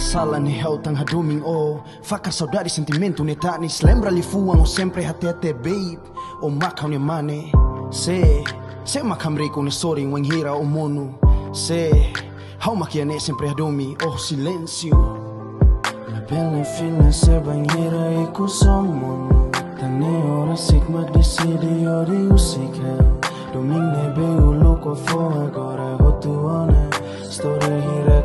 Sala ni hau tang haduming o. Fakar saudade sentimento ni tanis Lembra li fuang o sempre hati hati babe. O makau ne mane. Se Se makam reiko ne sorry Wang hira o mono, Se Hau makiane sempre hadumi o silêncio La bela fine se banhira e com someone Tane ora sigma decidi ori usika Domingo be o louco for agora rotuone Story hira